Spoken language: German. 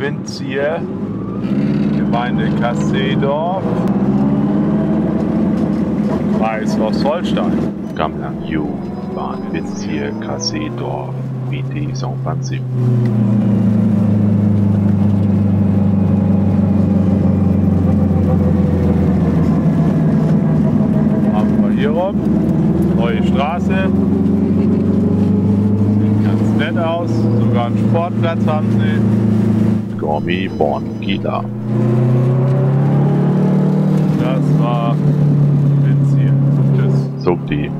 Windziel, Gemeinde Kasseedorf, Kreis Ostholstein. Gamlang Yu, Bahnwindziel Kasseedorf, BT São Francisco. Haben wir hier rum. Neue Straße. Sieht ganz nett aus. Sogar einen Sportplatz haben sie. Gormi Born Gila. Das war Windziel. Tschüss. Sogdi.